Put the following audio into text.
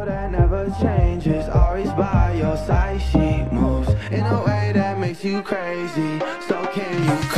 girl that never changes, always by your side. She moves in a way that makes you crazy. So can you?